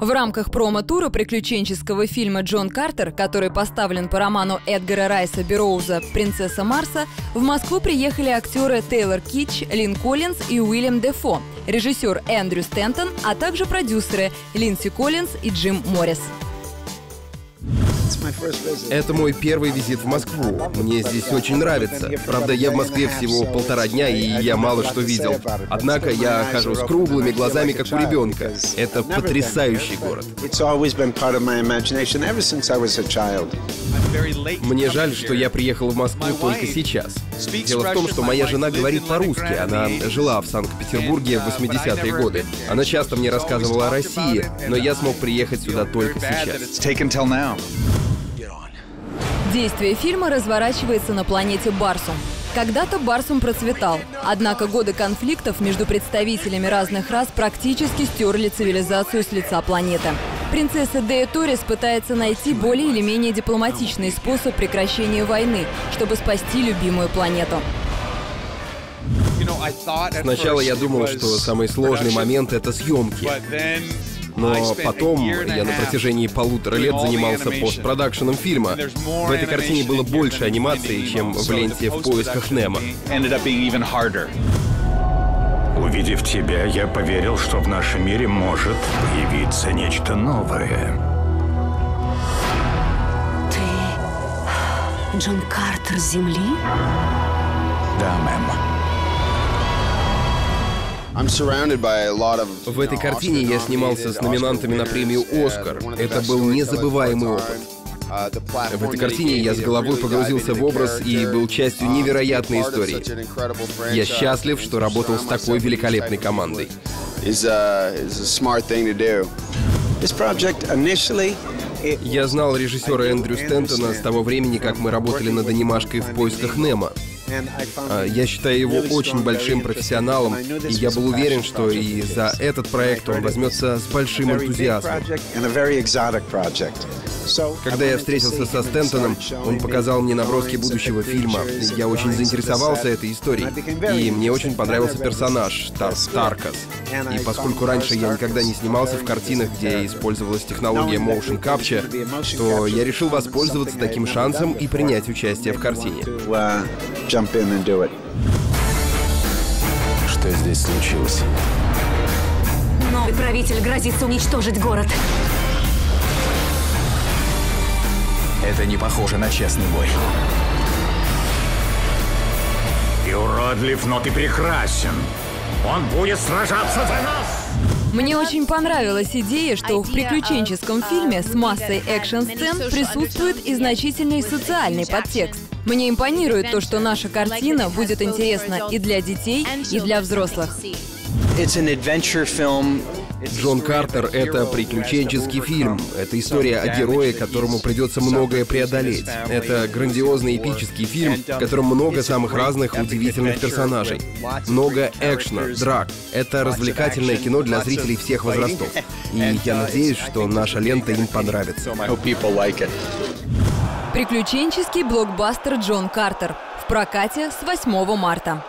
В рамках промо-тура приключенческого фильма «Джон Картер», который поставлен по роману Эдгара Райса Бероуза «Принцесса Марса», в Москву приехали актеры Тейлор Китч, Лин Коллинз и Уильям Дефо, режиссер Эндрю Стентон, а также продюсеры Линдси Коллинз и Джим Моррис. Это мой первый визит в Москву. Мне здесь очень нравится. Правда, я в Москве всего полтора дня, и я мало что видел. Однако я хожу с круглыми глазами, как у ребенка. Это потрясающий город. Мне жаль, что я приехал в Москву только сейчас. Дело в том, что моя жена говорит по-русски. Она жила в Санкт-Петербурге в 80-е годы. Она часто мне рассказывала о России, но я смог приехать сюда только сейчас. Действие фильма разворачивается на планете Барсум. Когда-то Барсум процветал, однако годы конфликтов между представителями разных рас практически стерли цивилизацию с лица планеты. Принцесса Дея Торис пытается найти более или менее дипломатичный способ прекращения войны, чтобы спасти любимую планету. Сначала я думал, что самый сложный момент — это съемки. Но потом я на протяжении полутора лет занимался постпродакшеном фильма. В этой картине было больше анимации, чем в ленте «В поисках Немо». Увидев тебя, я поверил, что в нашем мире может появиться нечто новое. Ты Джон Картер Земли? Да, мэм. В этой картине я снимался с номинантами на премию «Оскар». Это был незабываемый опыт. В этой картине я с головой погрузился в образ и был частью невероятной истории. Я счастлив, что работал с такой великолепной командой. Я знал режиссера Эндрю Стентона с того времени, как мы работали над анимашкой «В поисках Немо». А, я считаю его очень большим профессионалом, и я был уверен, что и за этот проект он возьмется с большим энтузиазмом. Когда я встретился со Стентоном, он показал мне наброски будущего фильма. Я очень заинтересовался этой историей. И мне очень понравился персонаж, Тарс Таркас. И поскольку раньше я никогда не снимался в картинах, где использовалась технология motion capture, то я решил воспользоваться таким шансом и принять участие в картине. Что здесь случилось? Новый правитель грозится уничтожить город. Это не похоже на честный бой. Ты уродлив, но ты прекрасен. Он будет сражаться за нас! Мне очень понравилась идея, что в приключенческом фильме с массой экшн-сцен присутствует и значительный социальный подтекст. Мне импонирует то, что наша картина будет интересна и для детей, и для взрослых. Джон Картер — это приключенческий фильм. Это история о герое, которому придется многое преодолеть. Это грандиозный эпический фильм, в котором много самых разных удивительных персонажей. Много экшена, драк. Это развлекательное кино для зрителей всех возрастов. И я надеюсь, что наша лента им понравится. Приключенческий блокбастер «Джон Картер» в прокате с 8 марта.